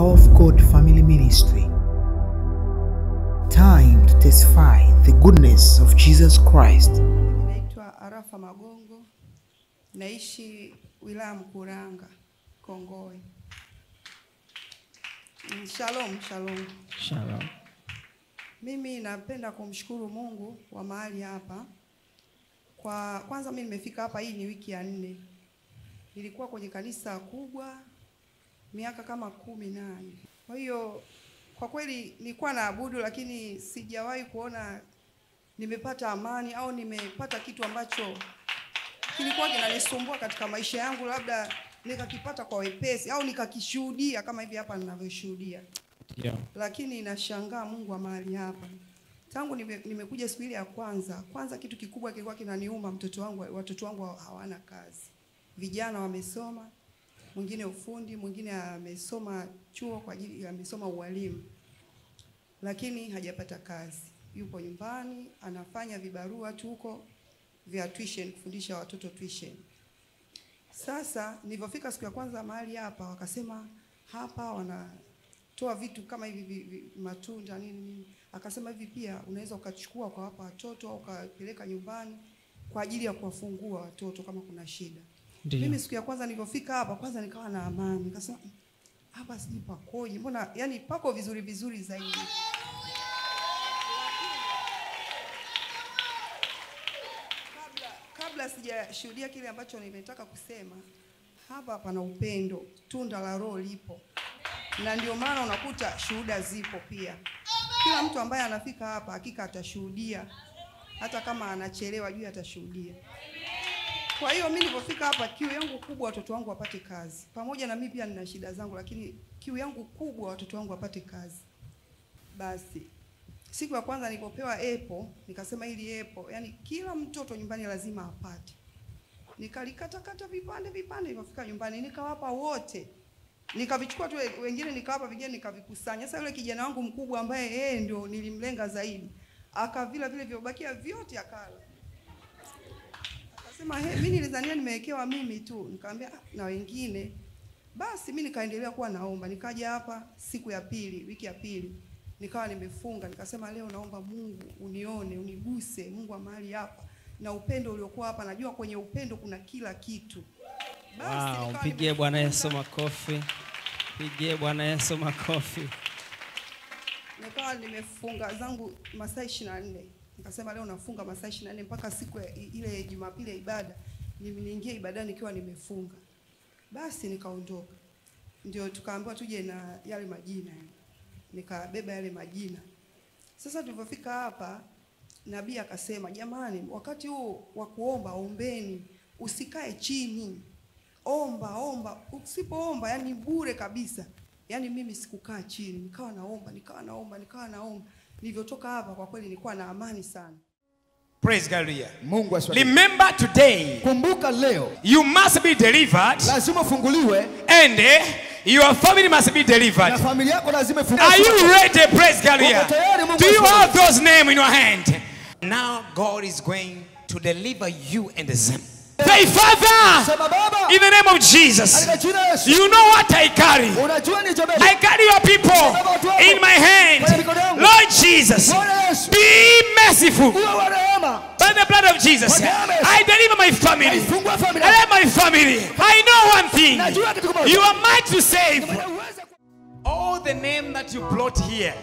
Power of God Family Ministry. Time to testify the goodness of Jesus Christ. Naitwa Arafa Magongo, naishi wilaya Mkuranga, Kongowe. Shalom, shalom. Shalom. Mimi napenda kumshukuru Mungu wa mahali hapa. Kwa kwanza mimi nimefika hapa, hii ni wiki ya nne. Nilikuwa kwenye kanisa kubwa miaka kama kumi nane. Kwa hiyo kwa kweli nilikuwa naabudu, lakini sijawahi kuona nimepata amani au nimepata kitu ambacho kilikuwa kinanisumbua katika maisha yangu, labda nikakipata kwa wepesi au nikakishuhudia kama hivi hapa ninavyoshuhudia Yeah. lakini nashangaa Mungu wa mahali hapa. Tangu nime, nimekuja siku ile ya kwanza, kwanza kitu kikubwa kilikuwa kinaniuma, mtoto wangu, watoto wangu hawana kazi. Vijana wamesoma, mwingine ufundi, mwingine amesoma chuo kwa ajili amesoma ualimu, lakini hajapata kazi. Yupo nyumbani anafanya vibarua tu huko vya tuition, kufundisha watoto tuition. Sasa nilipofika siku ya kwanza mahali hapa, wakasema hapa wanatoa vitu kama hivi vi- vi- matunda nini nini. Akasema hivi pia unaweza ukachukua kwa hapa watoto au ukapeleka nyumbani kwa ajili ya kuwafungua watoto kama kuna shida. Ndio. Mimi siku ya kwanza nilivyofika hapa, kwanza nikawa na amani, nikasema "Mm, hapa sijui pakoje, mbona yani pako vizuri vizuri zaidi. kabla kabla sijashuhudia kile ambacho nimetaka kusema, hapa pana upendo, tunda la Roho lipo, na ndio maana unakuta shuhuda zipo pia. Kila mtu ambaye anafika hapa hakika atashuhudia, hata kama anachelewa juu atashuhudia. Kwa hiyo mimi nilipofika hapa, kiu yangu kubwa watoto wangu wapate kazi, pamoja na mimi pia nina shida zangu, lakini kiu yangu kubwa watoto wangu wapate kazi. Basi siku ya kwanza nilipopewa epo, nikasema ili epo, yani kila mtoto nyumbani lazima apate. Nikalikatakata vipande vipande, nilipofika nyumbani nikawapa wote, nikavichukua tu wengine nikawapa, vingine nikavikusanya. Sasa yule kijana wangu mkubwa ambaye yeye ndio nilimlenga zaidi, akavila vile vyobakia vyote akala. Akasema he, mimi nilizania nimewekewa mimi tu. Nikamwambia "Ah, na wengine. Basi mimi nikaendelea kuwa naomba. Nikaja hapa siku ya pili, wiki ya pili. Nikawa nimefunga, nikasema leo naomba Mungu unione, uniguse, Mungu wa mahali hapa. Na upendo uliokuwa hapa, najua kwenye upendo kuna kila kitu. Basi Wow, mpigie Bwana. Yesu makofi. Pigie Bwana Yesu makofi. nikawa nimefunga zangu masaa ishirini na nne nikasema leo nafunga masaa ishirini na nne mpaka siku ya, ile jumapili ya ibada niliingia ibada nikiwa nimefunga. Basi nikaondoka. Ndio tukaambiwa tuje na yale majina nikabeba yale majina. Sasa tulipofika hapa nabii akasema jamani wakati huu wa kuomba ombeni usikae chini. Omba omba. Usipoomba yani bure kabisa. Yani mimi sikukaa chini. Nikawa naomba nikawa naomba nikawa naomba nilivyotoka hapa kwa kweli nilikuwa na amani sana Praise God. Mungu asifiwe. Remember today, Kumbuka leo you must be delivered lazima ufunguliwe and eh, your family must be delivered. na familia yako lazima ifunguliwe. Are you ready? Praise God. Do you have those name in your hand? Now God is going to deliver you and them. Say, Father, in the name of Jesus, you know what I carry. I carry your people in my hand. Lord Jesus, be merciful. By the blood of Jesus, I deliver my family. I love my family. I know one thing. You are mine to save. All the name that you brought here,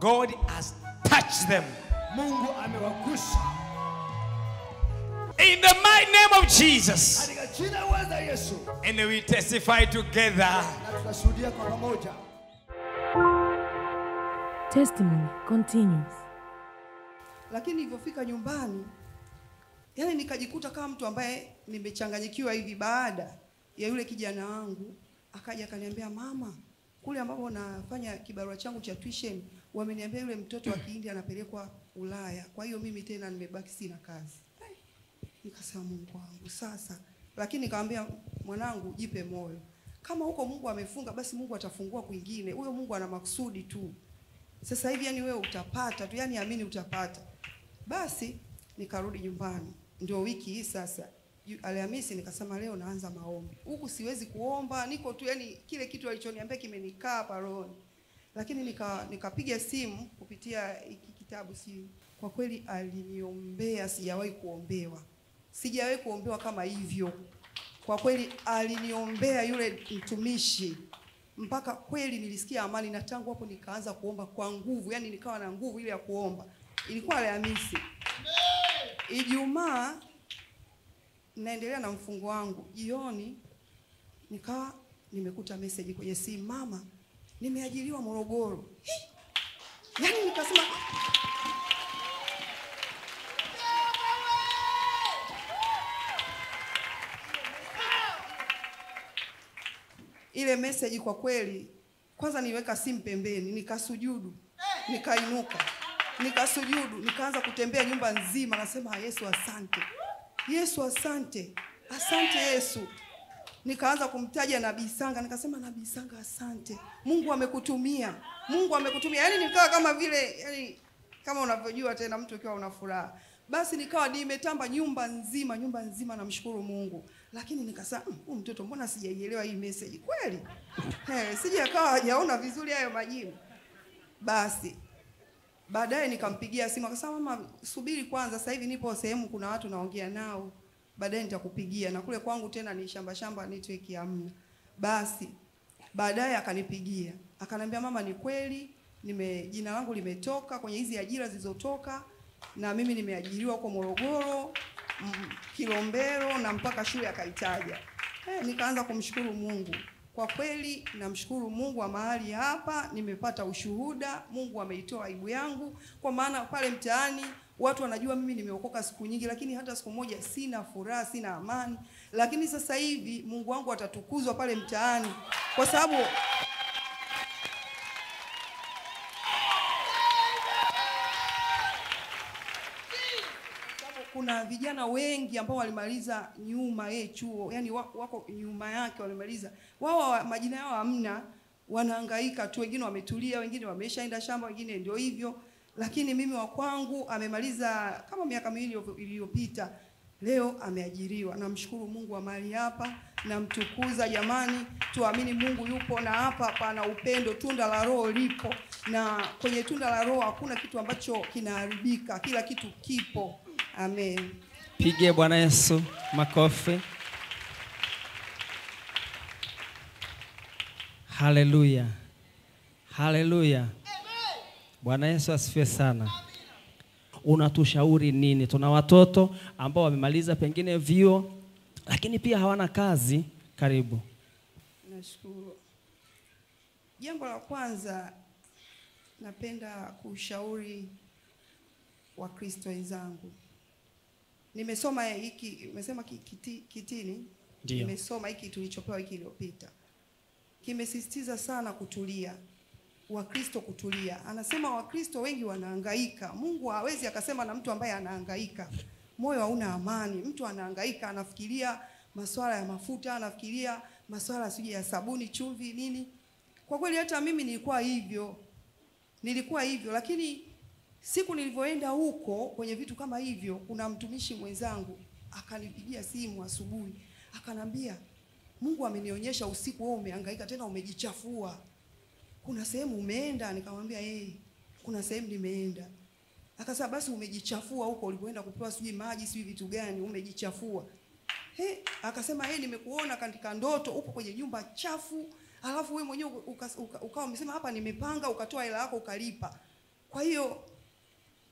God has touched them. In the mighty name of Jesus. And we testify together. Testimony continues. lakini nilivyofika nyumbani yani nikajikuta kama mtu ambaye nimechanganyikiwa hivi baada ya yule kijana wangu akaja akaniambia mama kule ambapo nafanya kibarua changu cha tuition wameniambia yule mtoto wa kihindi anapelekwa ulaya. Kwa hiyo mimi tena nimebaki sina kazi. Nikasema mungu wangu sasa. Lakini nikamwambia mwanangu jipe moyo. Kama huko mungu amefunga basi mungu atafungua kwingine. Huyo mungu ana makusudi tu sasa hivi yani wewe utapata tu yani amini utapata basi nikarudi nyumbani ndio wiki hii sasa Alhamisi nikasema leo naanza maombi. Huku siwezi kuomba, niko tu yani kile kitu alichoniambia kimenikaa paroni. Lakini nika nikapiga simu kupitia hiki kitabu si kwa kweli aliniombea sijawahi kuombewa. Sijawahi kuombewa kama hivyo. Kwa kweli aliniombea yule mtumishi mpaka kweli nilisikia amani na tangu hapo nikaanza kuomba kwa nguvu, yani nikawa na nguvu ile ya kuomba. Ilikuwa Alhamisi. Ijumaa naendelea na mfungo wangu. Jioni nikawa nimekuta message kwenye simu, mama, nimeajiriwa Morogoro. Yani nikasema ile message kwa kweli, kwanza niweka simu pembeni, nikasujudu, nikainuka, nikasujudu, nikaanza kutembea nyumba nzima, nasema Yesu asante, Yesu asante, asante Yesu. Nikaanza kumtaja Nabii Sanga, nikasema Nabii Sanga asante, Mungu amekutumia, Mungu amekutumia. Yani nikawa kama vile yani, kama unavyojua tena mtu ukiwa una furaha basi nikawa nimetamba nyumba nzima, nyumba nzima, namshukuru Mungu. Lakini nikasema huu huyu mtoto mbona sijaielewa hii message kweli? hey, sija akawa hajaona vizuri hayo majibu. Basi baadaye nikampigia simu akasema, mama, subiri kwanza, sasa hivi nipo sehemu kuna watu naongea nao, baadaye nitakupigia. Na kule kwangu tena ni shamba shamba, network hamna. Basi baadaye akanipigia akanambia mama, ni kweli nime jina langu limetoka kwenye hizi ajira zilizotoka, na mimi nimeajiriwa huko Morogoro mm, Kilombero na mpaka shule akaitaja. Eh, nikaanza kumshukuru Mungu. Kwa kweli namshukuru Mungu wa mahali hapa, nimepata ushuhuda. Mungu ameitoa aibu yangu, kwa maana pale mtaani watu wanajua mimi nimeokoka siku nyingi, lakini hata siku moja sina furaha, sina amani. Lakini sasa hivi Mungu wangu atatukuzwa pale mtaani, kwa sababu kuna vijana wengi ambao walimaliza nyuma ye chuo, yani wako, nyuma yake walimaliza. wao majina yao hamna, wanahangaika tu, wengine wametulia, wengine wameshaenda shamba, wengine ndio hivyo. Lakini mimi wa kwangu amemaliza kama miaka miwili iliyo- iliyopita, leo ameajiriwa. Namshukuru Mungu wa mali hapa, namtukuza. Jamani, tuamini Mungu yupo, na hapa pana upendo, tunda la Roho lipo, na kwenye tunda la Roho hakuna kitu ambacho kinaharibika, kila kitu kipo. Amen. Pige Bwana Yesu makofi. Haleluya, haleluya. Bwana Yesu asifiwe sana. Unatushauri nini? Tuna watoto ambao wamemaliza pengine vyuo, lakini pia hawana kazi. Karibu. Nashukuru. Jambo la kwanza napenda kushauri Wakristo wenzangu. Nimesoma hiki, umesema kiti, kitini. Ndio. Nimesoma hiki tulichopewa wiki iliyopita. Kimesisitiza sana kutulia. Wakristo kutulia. Anasema Wakristo wengi wanahangaika. Mungu hawezi akasema na mtu ambaye anahangaika. Moyo hauna amani. Mtu anahangaika, anafikiria masuala ya mafuta, anafikiria masuala sijui ya sabuni, chumvi, nini. Kwa kweli hata mimi nilikuwa hivyo. Nilikuwa hivyo, lakini siku nilivyoenda huko kwenye vitu kama hivyo, kuna mtumishi mwenzangu akanipigia simu asubuhi, akanambia Mungu amenionyesha usiku wewe umehangaika tena umejichafua. Kuna sehemu umeenda? Nikamwambia eh, kuna sehemu nimeenda. Akasema basi umejichafua huko ulipoenda kupewa sijui maji sijui vitu gani, umejichafua. He, akasema hey, nimekuona katika ndoto upo kwenye nyumba chafu, alafu wewe mwenyewe uka- uka- ukawa umesema hapa nimepanga, ukatoa hela yako ukalipa. Kwa hiyo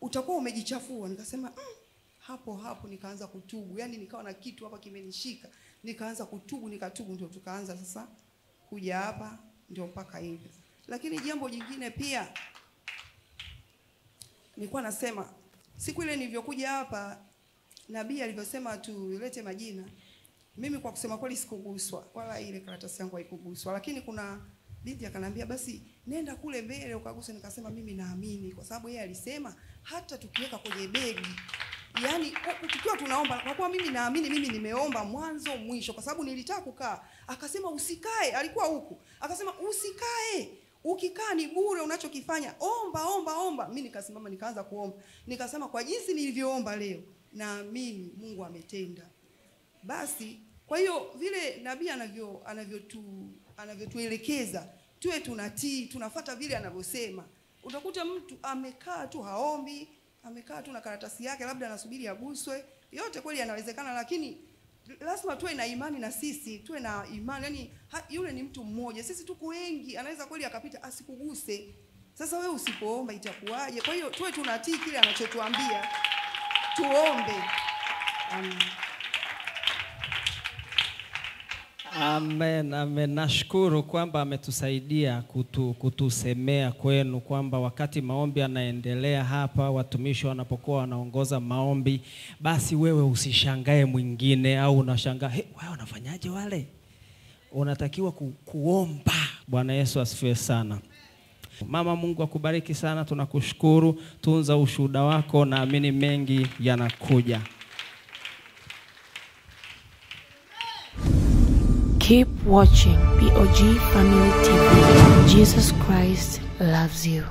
utakuwa umejichafua. Nikasema mm, hapo hapo nikaanza kutubu, yaani nikawa na kitu hapa kimenishika, nikaanza kutubu, nikatubu, ndio tukaanza sasa kuja hapa, ndio mpaka hivi. Lakini jambo jingine pia nilikuwa nasema siku ile nilivyokuja hapa nabii alivyosema tulete majina, mimi kwa kusema kweli sikuguswa, wala ile karatasi yangu haikuguswa, lakini kuna binti akanambia basi nenda kule mbele ukaguse. Nikasema mimi naamini, kwa sababu yeye alisema hata tukiweka kwenye begi yaani tukiwa tunaomba, kwa kuwa mimi naamini, mimi nimeomba mwanzo mwisho, kwa sababu nilitaka kukaa. Akasema usikae, alikuwa huku, akasema usikae, ukikaa ni bure unachokifanya, omba omba omba. Mimi nikasimama nikaanza kuomba, nikasema kwa jinsi nilivyoomba leo, naamini Mungu ametenda. basi kwa hiyo vile nabii anavyo anavyotu anavyotuelekeza tuwe tunatii tunafata vile anavyosema. Utakuta mtu amekaa tu haombi amekaa tu na karatasi yake labda anasubiri aguswe. Yote kweli yanawezekana lakini lazima tuwe na imani na sisi tuwe na imani. Yani yule ni mtu mmoja. Sisi tuko wengi anaweza kweli akapita asikuguse. Sasa wewe usipoomba itakuwaje? Kwa hiyo tuwe tunatii kile anachotuambia. Tuombe. Amen. Amen, amen. Nashukuru kwamba ametusaidia kutu, kutusemea kwenu kwamba wakati maombi yanaendelea hapa, watumishi wanapokuwa wanaongoza maombi, basi wewe usishangae mwingine au unashangaa hey, wao wanafanyaje wale? Unatakiwa ku, kuomba. Bwana Yesu asifiwe sana. Mama, Mungu akubariki sana, tunakushukuru. Tunza ushuhuda wako, naamini mengi yanakuja. Watching POG Family TV. Jesus Christ loves you.